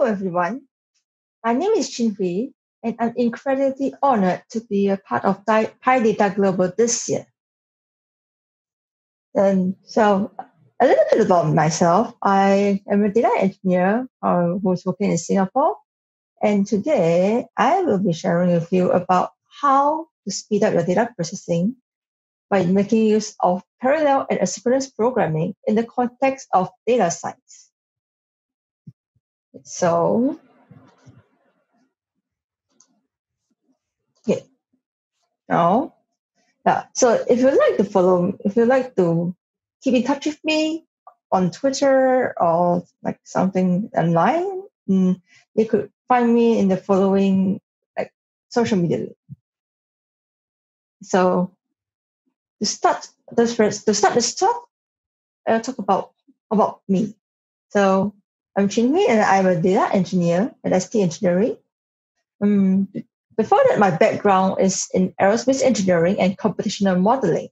Hello, everyone. My name is Chin Hwee, and I'm incredibly honored to be a part of PyData Global this year. And so, a little bit about myself. I am a data engineer uh, who's working in Singapore. And today, I will be sharing with you about how to speed up your data processing by making use of parallel and asynchronous programming in the context of data science. So, okay. Now, yeah. So if you'd like to follow, if you'd like to keep in touch with me on Twitter or like something online, mm, you could find me in the following like social media. So to start this to start this talk, I'll talk about about me. So I'm Chin Hwee and I'm a data engineer at ST Engineering. Um, before that, my background is in aerospace engineering and computational modeling.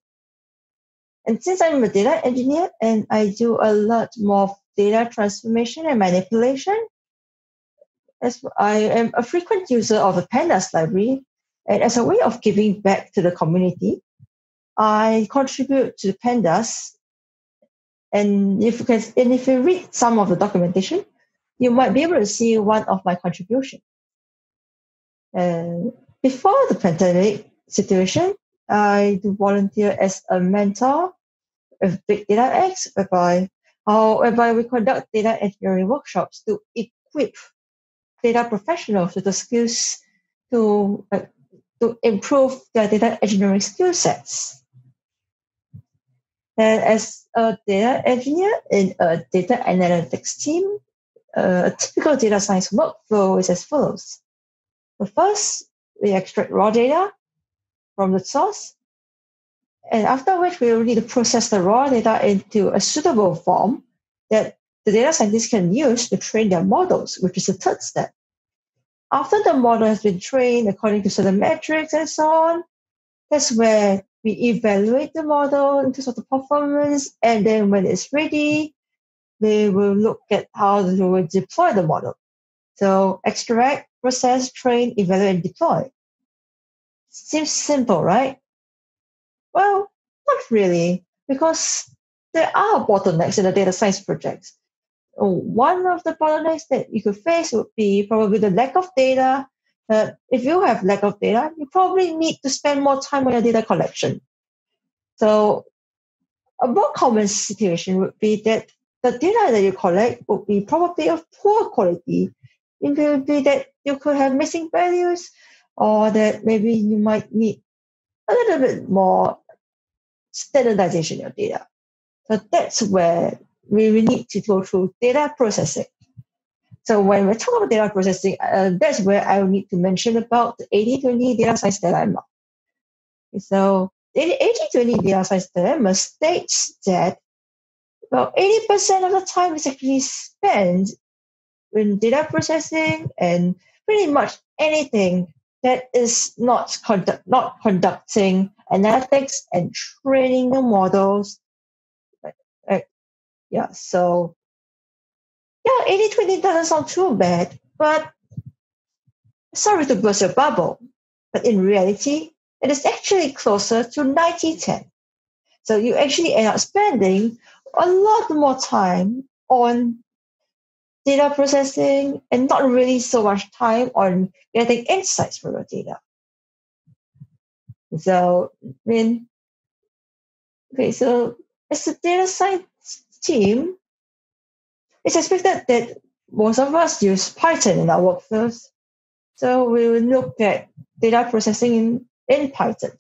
And since I'm a data engineer and I do a lot more data transformation and manipulation, as I am a frequent user of the Pandas library, and as a way of giving back to the community, I contribute to Pandas and if you can, and if you read some of the documentation, you might be able to see one of my contributions. And before the pandemic situation, I do volunteer as a mentor with Big Data X, whereby, uh, whereby we conduct data engineering workshops to equip data professionals with the skills to, uh, to improve their data engineering skill sets. And as a data engineer in a data analytics team, a typical data science workflow is as follows. But first, we extract raw data from the source, and after which we will need to process the raw data into a suitable form that the data scientists can use to train their models, which is the third step. After the model has been trained according to certain metrics and so on, that's where we evaluate the model in terms of the performance, and then when it's ready, we will look at how they will deploy the model. So extract, process, train, evaluate, and deploy. Seems simple, right? Well, not really, because there are bottlenecks in the data science projects. One of the bottlenecks that you could face would be probably the lack of data uh, if you have lack of data, you probably need to spend more time on your data collection. So a more common situation would be that the data that you collect would be probably of poor quality. It could be that you could have missing values or that maybe you might need a little bit more standardization of data. So that's where we need to go through data processing. So when we talk about data processing, uh, that's where I need to mention about the 80-20 data science dilemma. So the 80-20 data science dilemma states that about 80% of the time is actually spent in data processing and pretty much anything that is not conduct, not conducting analytics and training the models. Yeah, so yeah, 80 20 doesn't sound too bad, but sorry to burst your bubble, but in reality, it is actually closer to 90 10. So you actually end up spending a lot more time on data processing and not really so much time on getting insights from your data. So, I mean, okay, so as a data science team, it's expected that most of us use Python in our workflows. So we will look at data processing in, in Python.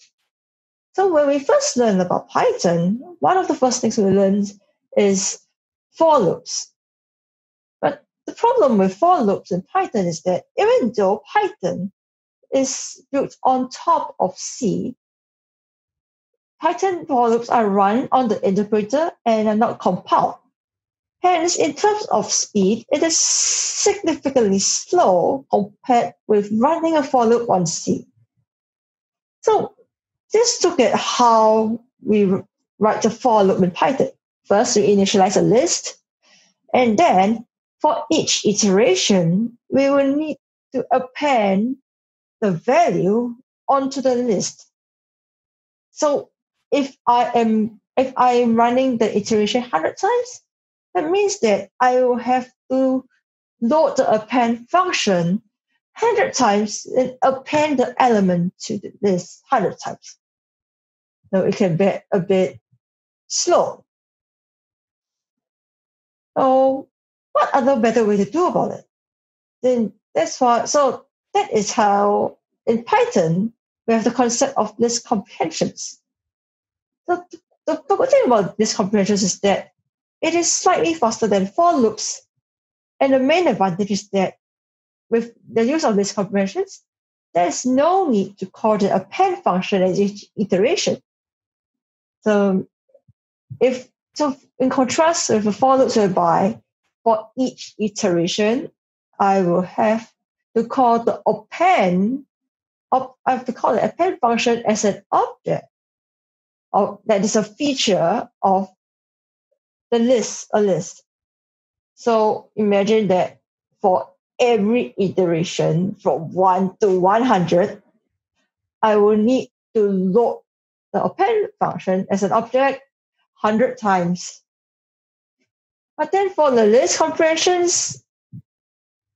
So when we first learn about Python, one of the first things we learned is for loops. But the problem with for loops in Python is that even though Python is built on top of C, Python for loops are run on the interpreter and are not compiled. Hence, in terms of speed, it is significantly slow compared with running a for loop on C. So just look at how we write the for loop in Python. First, we initialize a list, and then for each iteration, we will need to append the value onto the list. So if I am if I am running the iteration 100 times, that means that I will have to load the append function 100 times and append the element to the list 100 times. So it can be a bit slow. So what other better way to do about it? Then that's why, so that is how in Python, we have the concept of list comprehensions. So the, the good thing about list comprehensions is that it is slightly faster than for loops. And the main advantage is that with the use of these comprehensions, there's no need to call the append function at each iteration. So if so in contrast with the for loops whereby for each iteration, I will have to call the append I have to call the append function as an object or that is a feature of the list, a list. So imagine that for every iteration from 1 to 100, I will need to load the append function as an object 100 times. But then for the list comprehensions,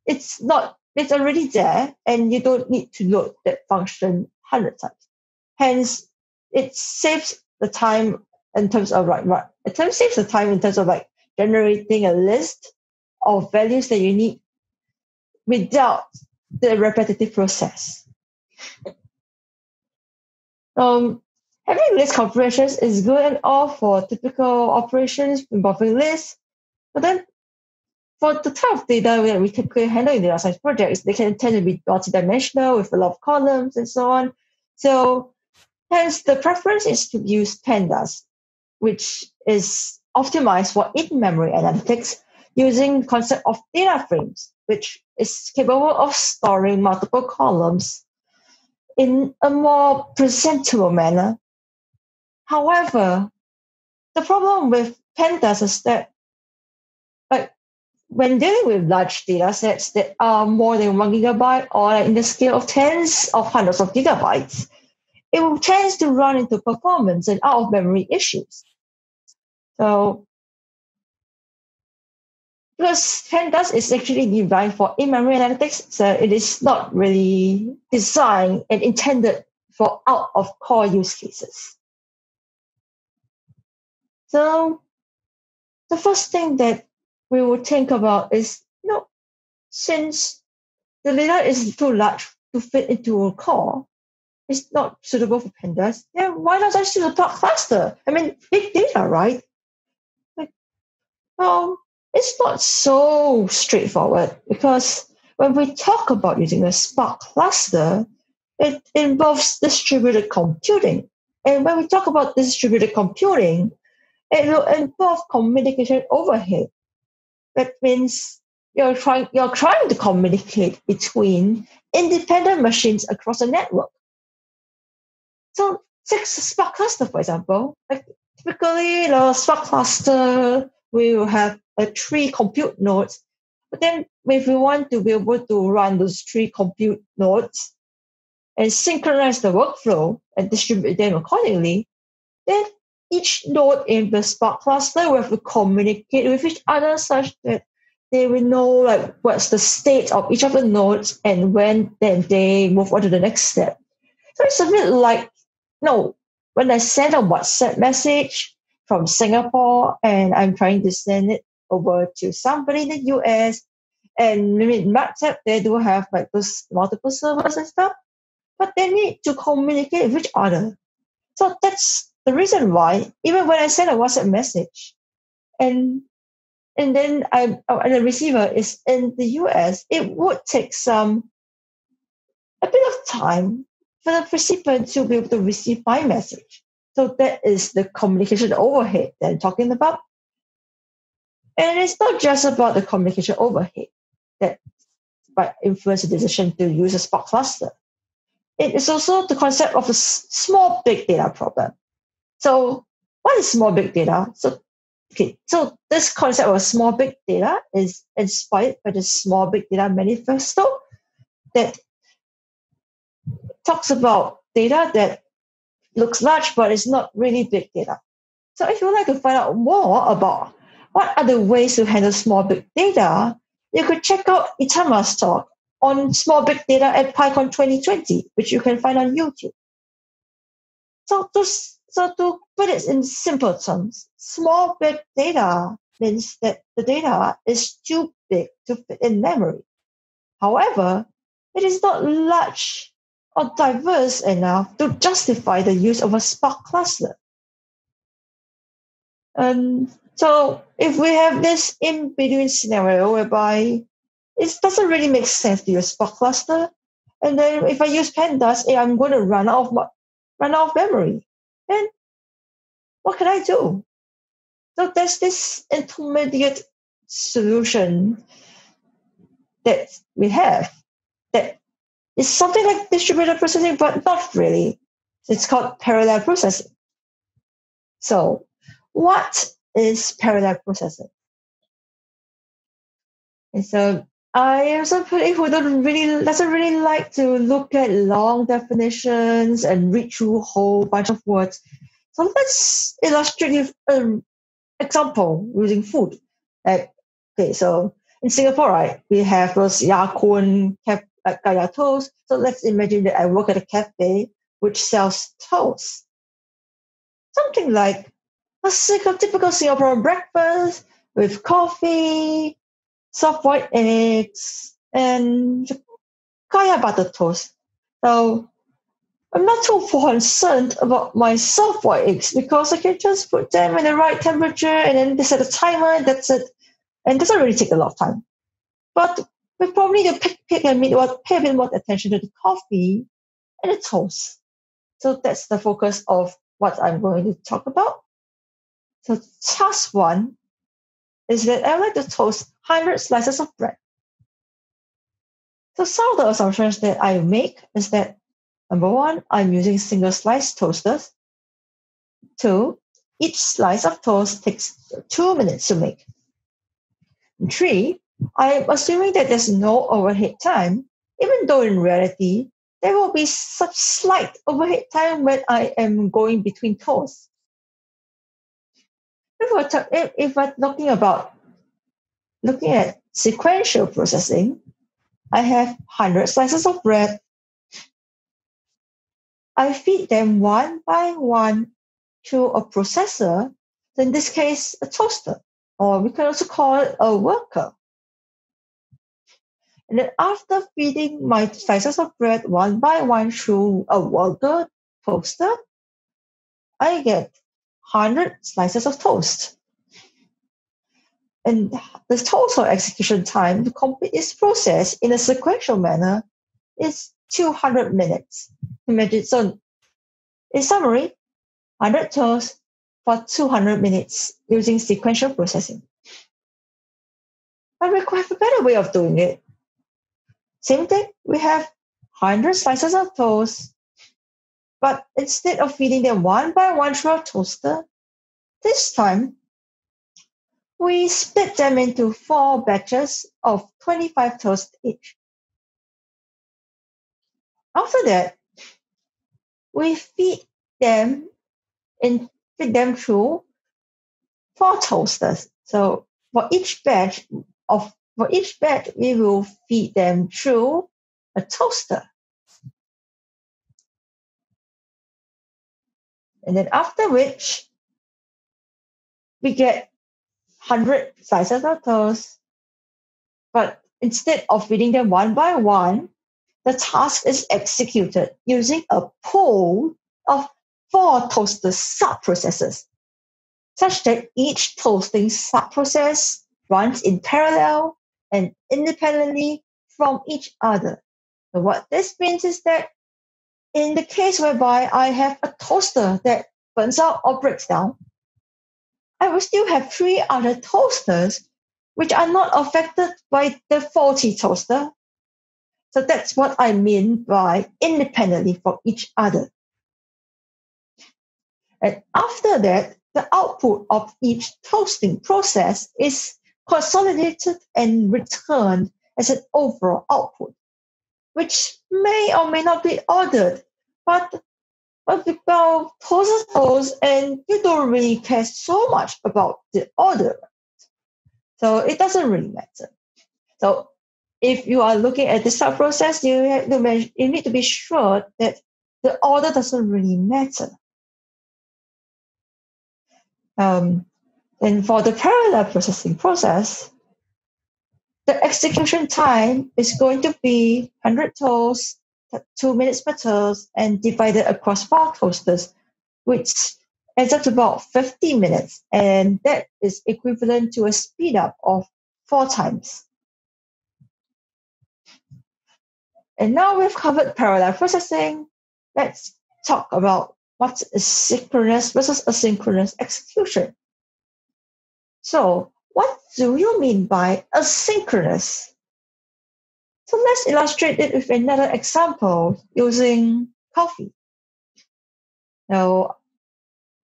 it's not it's already there and you don't need to load that function 100 times. Hence, it saves the time in terms of like, right, it saves the time in terms of like generating a list of values that you need without the repetitive process. Um, having list comprehensions is good and all for typical operations involving lists, but then for the type of data that we typically handle in data science projects, they can tend to be multidimensional with a lot of columns and so on. So hence the preference is to use pandas, which is optimized for in-memory analytics using the concept of data frames, which is capable of storing multiple columns in a more presentable manner. However, the problem with pandas is that like when dealing with large data sets that are more than one gigabyte or in the scale of tens of hundreds of gigabytes, it will tends to run into performance and out of memory issues. So, because Pandas is actually designed for in-memory analytics, so it is not really designed and intended for out-of-core use cases. So, the first thing that we will think about is, you know, since the data is too large to fit into a core, it's not suitable for pandas, then why not just use a Spark cluster? I mean, big data, right? Well, it's not so straightforward because when we talk about using a Spark cluster, it involves distributed computing. And when we talk about distributed computing, it will involve communication overhead that means you're trying you're trying to communicate between independent machines across a network. So six Spark cluster, for example, like typically the Spark cluster will have a three compute nodes. But then if we want to be able to run those three compute nodes and synchronize the workflow and distribute them accordingly, then each node in the Spark cluster will have to communicate with each other such that they will know like what's the state of each of the nodes and when then they move on to the next step. So it's a bit like no, when I send a WhatsApp message from Singapore and I'm trying to send it over to somebody in the US and in WhatsApp they do have like those multiple servers and stuff, but they need to communicate with each other. So that's the reason why, even when I send a WhatsApp message, and and then I oh, and the receiver is in the US, it would take some a bit of time for the recipient to be able to receive my message. So that is the communication overhead that I'm talking about. And it's not just about the communication overhead that might influence the decision to use a Spark cluster. It is also the concept of a small big data problem. So what is small big data? So okay, so this concept of small big data is inspired by the small big data manifesto that talks about data that looks large but it's not really big data. So if you would like to find out more about what are the ways to handle small big data, you could check out Itamar's talk on small big data at PyCon 2020, which you can find on YouTube. So to, so to put it in simple terms, small big data means that the data is too big to fit in memory. However, it is not large or diverse enough to justify the use of a Spark cluster. And so if we have this in between scenario whereby it doesn't really make sense to use Spark cluster, and then if I use pandas, I'm going to run out of run out of memory. Then what can I do? So there's this intermediate solution that we have is something like distributed processing, but not really. It's called parallel processing. So what is parallel processing? And so I am somebody who don't really doesn't really like to look at long definitions and read through a whole bunch of words. So let's illustrate with an um, example using food. Like, okay, so in Singapore, right, we have those Ya Kun like Kaya toast. So let's imagine that I work at a cafe which sells toast. Something like a typical Singaporean breakfast with coffee, soft white eggs, and kaya butter toast. So I'm not too concerned about my soft white eggs because I can just put them in the right temperature and then they set a timer, that's it. And it doesn't really take a lot of time. But we probably to pick, pick and pay a bit more attention to the coffee and the toast. So that's the focus of what I'm going to talk about. So task one is that I like to toast 100 slices of bread. So some of the assumptions that I make is that number one, I'm using single slice toasters. Two, each slice of toast takes two minutes to make. And three, I'm assuming that there's no overhead time, even though in reality, there will be some slight overhead time when I am going between toasts if we're, if, if we're talking about looking at sequential processing, I have 100 slices of bread. I feed them one by one to a processor, in this case, a toaster, or we can also call it a worker. And then after feeding my slices of bread one by one through a worker toaster, I get 100 slices of toast. And the total execution time to complete this process in a sequential manner is 200 minutes. Imagine, so in summary, 100 toast for 200 minutes using sequential processing. We have a better way of doing it. Same thing, we have 100 slices of toast but instead of feeding them one by one through our toaster, this time we split them into four batches of 25 toast each. After that, we feed them and feed them through four toasters. So for each batch of for each batch, we will feed them through a toaster. And then after which, we get 100 slices of toast. But instead of feeding them one by one, the task is executed using a pool of four toaster sub-processes, such that each toasting sub-process runs in parallel and independently from each other. So what this means is that in the case whereby I have a toaster that burns out or breaks down, I will still have three other toasters which are not affected by the faulty toaster. So that's what I mean by independently from each other. And after that, the output of each toasting process is consolidated and returned as an overall output, which may or may not be ordered, but but because toast toast and you don't really care so much about the order. So it doesn't really matter. So if you are looking at the sub process, you to you need to be sure that the order doesn't really matter. Um, and for the parallel processing process, the execution time is going to be 100 toasts, two minutes per toast, and divided across four toasters, which adds up to about 50 minutes. And that is equivalent to a speed up of four times. And now we've covered parallel processing. Let's talk about what's synchronous versus asynchronous execution. So, what do you mean by asynchronous? So let's illustrate it with another example using coffee. Now,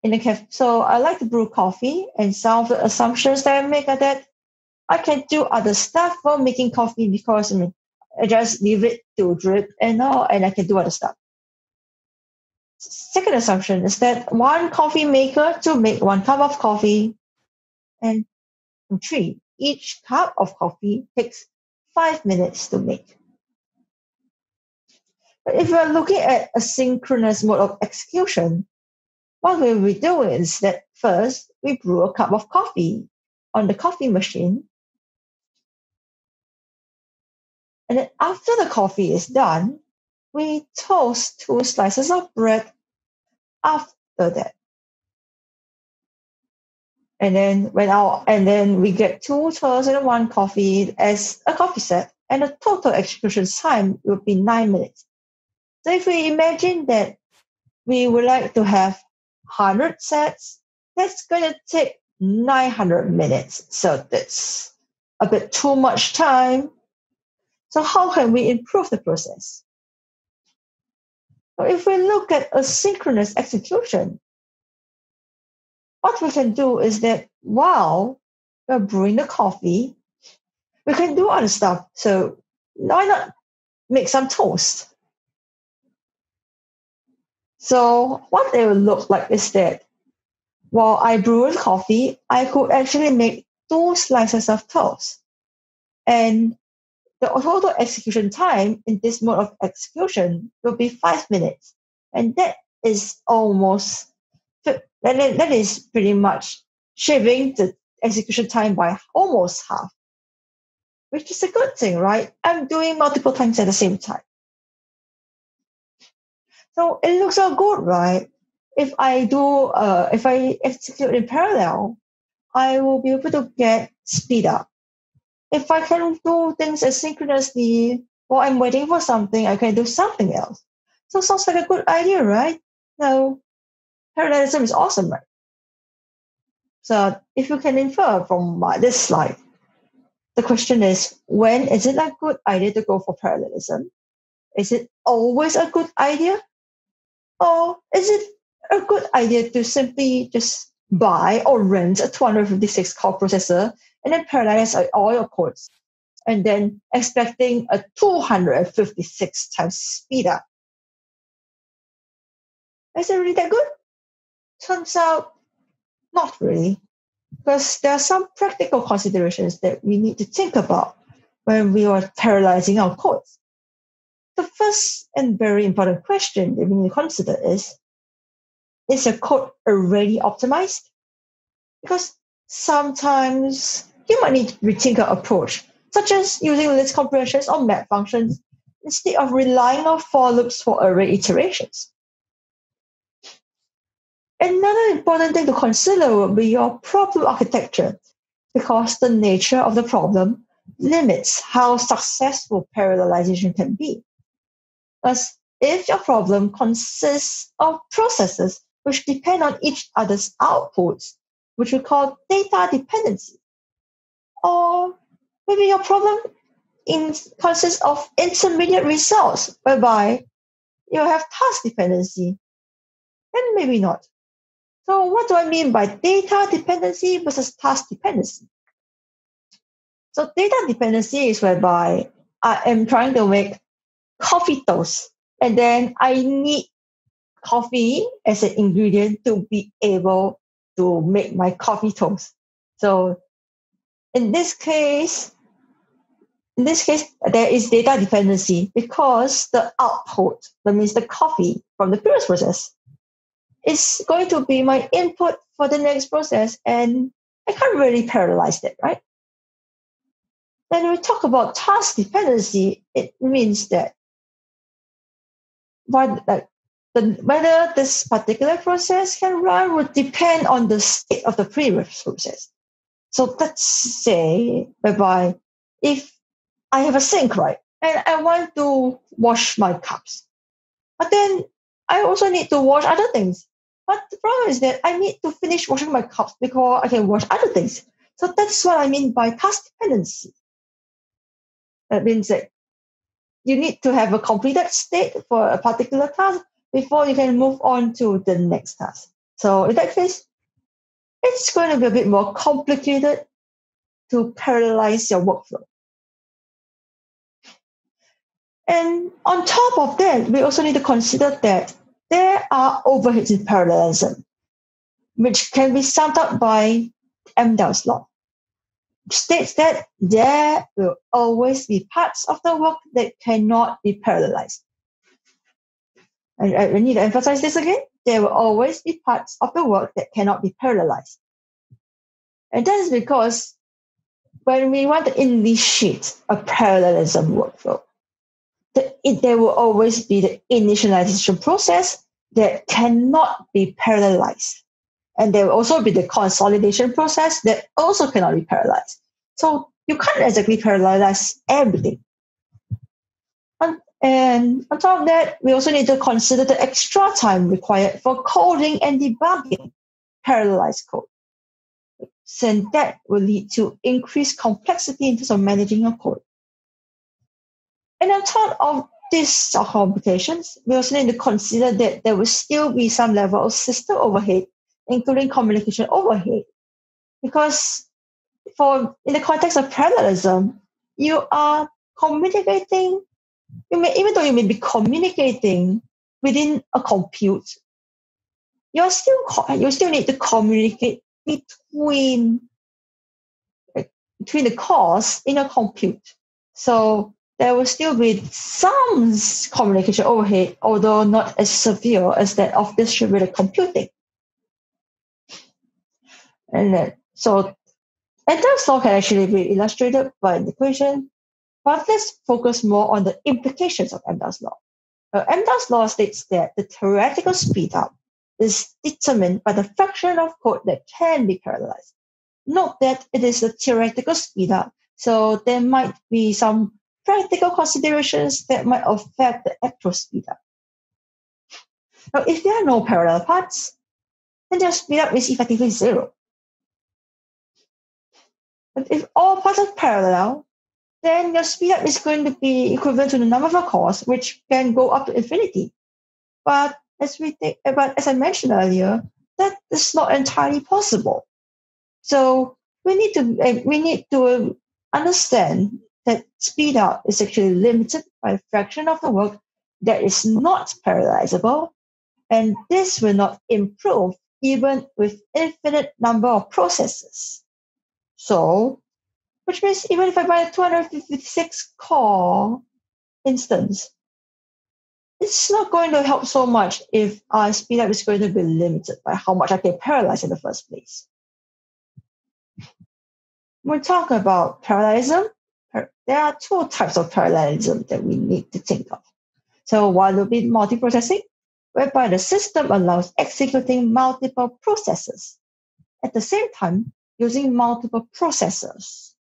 in the cafe, so I like to brew coffee, and some of the assumptions that I make are that I can do other stuff while making coffee because I mean, I just leave it to drip and all, and I can do other stuff. Second assumption is that one coffee maker to make one cup of coffee, and three, each cup of coffee takes five minutes to make. But if we're looking at a synchronous mode of execution, what we'll be doing is that first we brew a cup of coffee on the coffee machine And then after the coffee is done, we toast two slices of bread after that. And then when our and then we get two toasts and one coffee as a coffee set, and the total execution time will be nine minutes. So if we imagine that we would like to have 100 sets, that's going to take 900 minutes. So that's a bit too much time so how can we improve the process? So if we look at asynchronous execution, what we can do is that while we're brewing the coffee, we can do other stuff. So why not make some toast? So what it will look like is that while I brew the coffee, I could actually make two slices of toast. And the total execution time in this mode of execution will be five minutes. And that is almost, that is pretty much shaving the execution time by almost half, which is a good thing, right? I'm doing multiple times at the same time. So it looks all good, right? If I do, uh, if I execute in parallel, I will be able to get speed up if I can do things asynchronously while I'm waiting for something, I can do something else. So sounds like a good idea, right? So parallelism is awesome, right? So if you can infer from this slide, the question is, when is it a good idea to go for parallelism? Is it always a good idea? Or is it a good idea to simply just buy or rent a 256 core processor and then parallelize all your codes and then expecting a 256 times speed up. Is it really that good? Turns out not really, because there are some practical considerations that we need to think about when we are parallelizing our codes. The first and very important question that we need to consider is, is your code already optimized? Because sometimes you might need to rethink your approach, such as using list comprehensions or map functions instead of relying on for loops for array iterations. Another important thing to consider will be your problem architecture, because the nature of the problem limits how successful parallelization can be. Thus, if your problem consists of processes which depend on each other's outputs, which we call data dependency, or maybe your problem in, consists of intermediate results, whereby you have task dependency. And maybe not. So what do I mean by data dependency versus task dependency? So data dependency is whereby I am trying to make coffee toast and then I need coffee as an ingredient to be able to make my coffee toast. So in this case, in this case, there is data dependency because the output, that means the coffee from the previous process, is going to be my input for the next process, and I can't really parallelize that, right? When we talk about task dependency, it means that what, like, the, whether this particular process can run would depend on the state of the previous process. So let's say, whereby if I have a sink, right, and I want to wash my cups, but then I also need to wash other things. But the problem is that I need to finish washing my cups before I can wash other things. So that's what I mean by task dependency. That means that you need to have a completed state for a particular task before you can move on to the next task. So in that case, it's going to be a bit more complicated to parallelize your workflow. And on top of that, we also need to consider that there are overheads in parallelism, which can be summed up by Amdahl's law. States that there will always be parts of the work that cannot be parallelized. I, I need to emphasize this again. There will always be parts of the work that cannot be parallelized. And that is because when we want to initiate a parallelism workflow, the, it, there will always be the initialization process that cannot be parallelized. And there will also be the consolidation process that also cannot be parallelized. So you can't exactly parallelize everything. And on top of that, we also need to consider the extra time required for coding and debugging parallelized code. Since that will lead to increased complexity in terms of managing your code. And on top of these complications, we also need to consider that there will still be some level of system overhead, including communication overhead. Because for in the context of parallelism, you are communicating you may, even though you may be communicating within a compute, you're still you still need to communicate between between the cores in a compute. So there will still be some communication overhead, although not as severe as that of distributed computing. And then, so Amdahl's law can actually be illustrated by an equation but let's focus more on the implications of Amdahl's law. Amdahl's law states that the theoretical speedup is determined by the fraction of code that can be parallelized. Note that it is a theoretical speedup, so there might be some practical considerations that might affect the actual speedup. Now, if there are no parallel paths, then their speedup is effectively zero. But if all paths are parallel, then your speed up is going to be equivalent to the number of cores, which can go up to infinity. But as we think, but as I mentioned earlier, that is not entirely possible. So we need to we need to understand that speed up is actually limited by a fraction of the work that is not parallelizable, and this will not improve even with infinite number of processes. So which means even if I buy a 256 core instance, it's not going to help so much if our speed up is going to be limited by how much I can parallelize in the first place. When we talk about parallelism, there are two types of parallelism that we need to think of. So one will be multiprocessing, whereby the system allows executing multiple processes at the same time using multiple processors.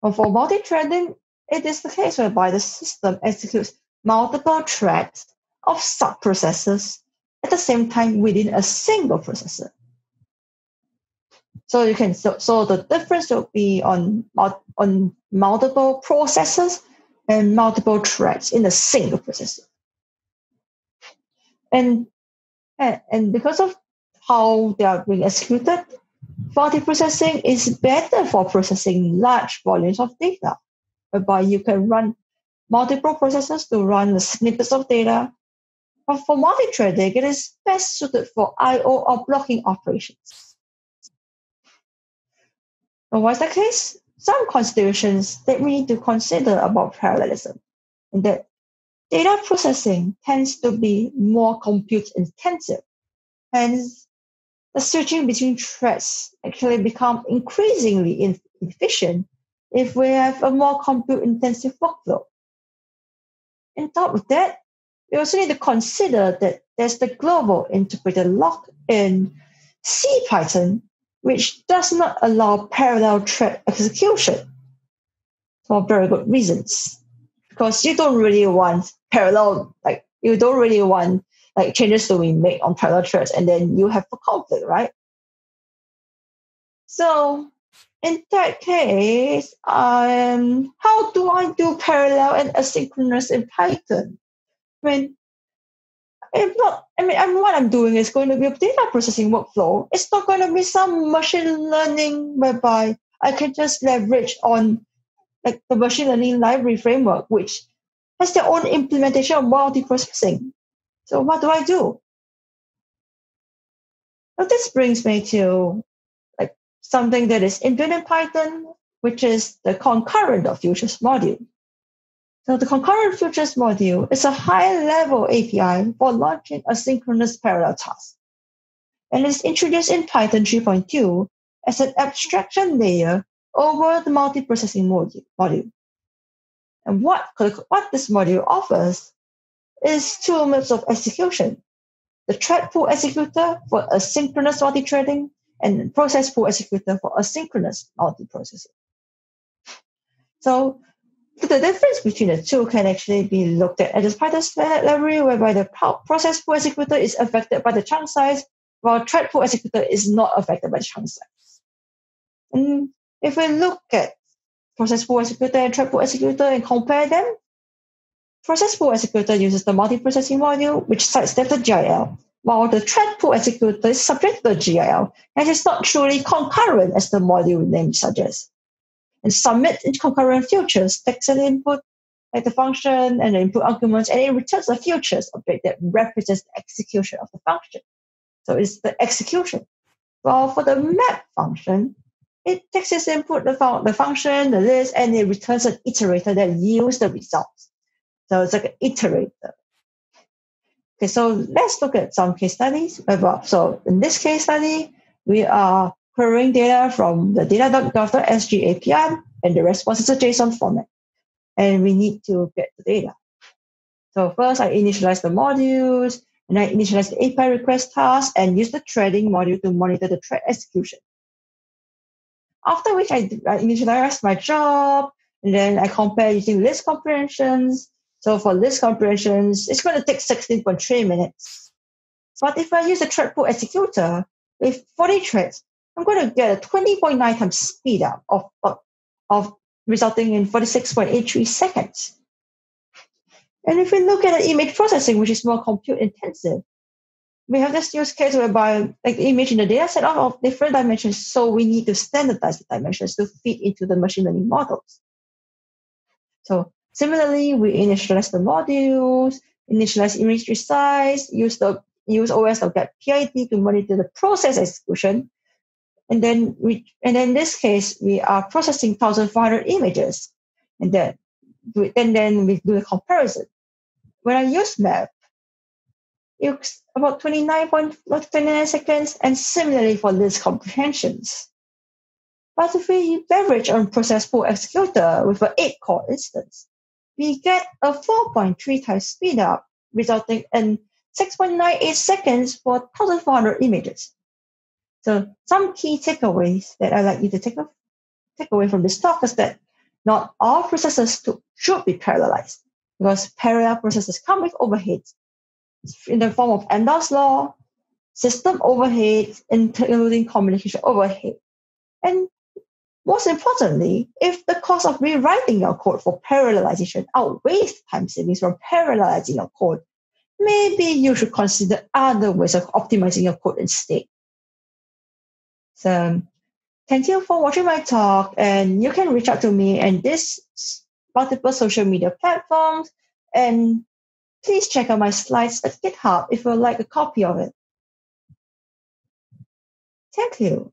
But for multi-threading, it is the case whereby the system executes multiple threads of sub-processors at the same time within a single processor. So you can so, so the difference will be on on multiple processors and multiple threads in a single processor. And And, because of how they are being executed, multiprocessing is better for processing large volumes of data, whereby you can run multiple processors to run the snippets of data. But for multi-threading, it is best suited for I/O or blocking operations. And what's the case? Some considerations that we need to consider about parallelism, and that data processing tends to be more compute intensive. Hence, the switching between threads actually become increasingly inefficient if we have a more compute intensive workflow. On top of that, we also need to consider that there's the global interpreter lock in CPython, which does not allow parallel thread execution for very good reasons. Because you don't really want parallel, like you don't really want like changes to be made on parallel threads and then you have a conflict, right? So in that case, um, how do I do parallel and asynchronous in Python? Mean, if not, I mean, I what I'm doing is going to be a data processing workflow. It's not going to be some machine learning whereby I can just leverage on like the machine learning library framework, which has their own implementation of multi-processing. So what do I do? Well, this brings me to like something that is inbuilt in Python, which is the concurrent or futures module. So the concurrent futures module is a high-level API for launching asynchronous parallel tasks. And is introduced in Python 3.2 as an abstraction layer over the multiprocessing module. And what, what this module offers is two modes of execution. The thread pool executor for asynchronous multi-threading and process pool executor for asynchronous multi-processing. So the difference between the two can actually be looked at at the Python library, whereby the process pool executor is affected by the chunk size, while thread pool executor is not affected by the chunk size. And if we look at process pool executor and thread pool executor and compare them, process pool executor uses the multiprocessing module, which sidesteps the GIL, while the thread pool executor is subject to the GIL and is not truly concurrent as the module name suggests and submit concurrent futures, takes an input like the function and the input arguments, and it returns a futures object that represents the execution of the function. So it's the execution. Well, for the map function, it takes its input, the, fun- the function, the list, and it returns an iterator that yields the results. So it's like an iterator. Okay, so let's look at some case studies. So in this case study, we are querying data from the data.gov.sg API, and the response is a JSON format. And we need to get the data. So first, I initialize the modules, and I initialize the API request task, and use the threading module to monitor the thread execution. After which, I, I initialize my job, and then I compare using list comprehensions. So for list comprehensions, it's going to take 16.3 minutes. But if I use a thread pool executor with 40 threads, I'm going to get a 20.9 times speed up of, of, of resulting in 46.83 seconds. And if we look at the image processing, which is more compute intensive, we have this use case whereby like the image in the data set are of different dimensions, so we need to standardize the dimensions to fit into the machine learning models. So similarly, we initialize the modules, initialize image resize, use the use OS.get PID to monitor the process execution, and then we, and in this case, we are processing 1,400 images. And then, and then we do a comparison. When I use map, it's about 29.29 seconds, and similarly for list comprehensions. But if we leverage on process pool executor with an 8 core instance, we get a 4.3 times speed up, resulting in 6.98 seconds for 1,400 images. So some key takeaways that I'd like you to take, take away from this talk is that not all processes to, should be parallelized because parallel processes come with overheads in the form of Amdahl's law, system overhead, including communication overhead. And most importantly, if the cost of rewriting your code for parallelization outweighs time savings from parallelizing your code, maybe you should consider other ways of optimizing your code instead. So um, thank you for watching my talk and you can reach out to me and this multiple social media platforms and please check out my slides at GitHub if you'd like a copy of it. Thank you.